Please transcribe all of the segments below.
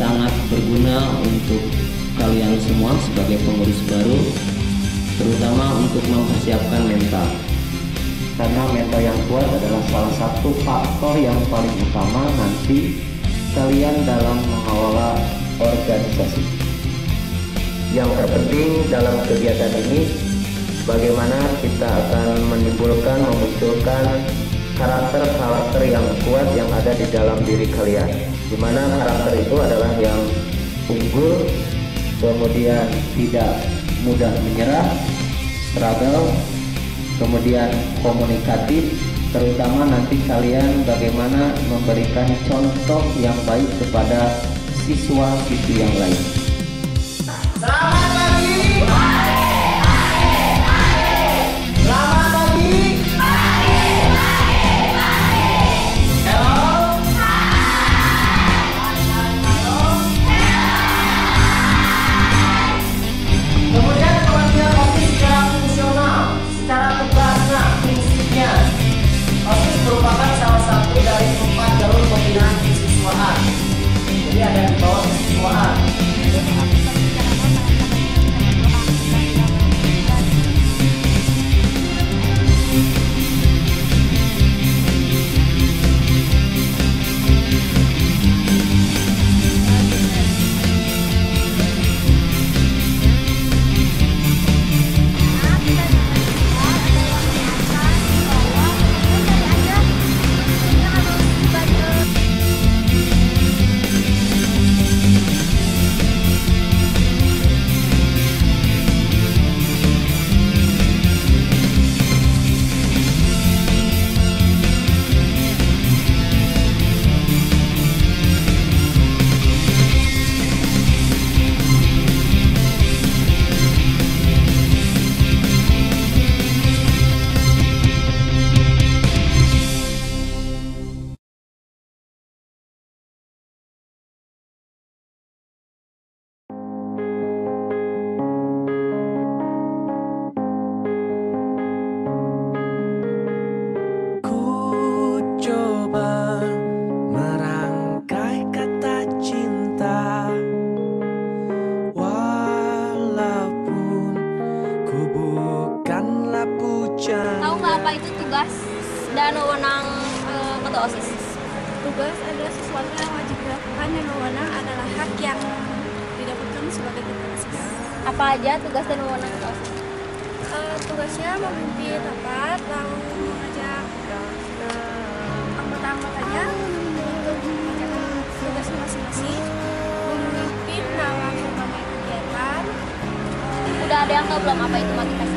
sangat berguna untuk kalian semua sebagai pengurus baru, terutama untuk mempersiapkan mental. Karena mental yang kuat adalah salah satu faktor yang paling utama nanti kalian dalam mengelola organisasi. Yang terpenting dalam kegiatan ini bagaimana kita akan menimbulkan memunculkan karakter-karakter yang kuat yang ada di dalam diri kalian di mana karakter itu adalah yang unggul kemudian tidak mudah menyerah struggle kemudian komunikatif terutama nanti kalian bagaimana memberikan contoh yang baik kepada siswa-siswi yang lain. Selamat tugas dan wewenang eh, ketua OSIS? Tugas adalah sesuatu yang wajib dilakukan dan wewenang adalah hak yang didapatkan sebagai ketua OSIS. Apa aja tugas dan wewenang ketua OSIS? Eh, tugasnya memimpin rapat, lalu mengajak anggota-anggotanya untuk mengerjakan tugasnya masing-masing, memimpin dalam berbagai kegiatan, Udah ada yang tahu belum apa itu motivasi?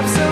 have some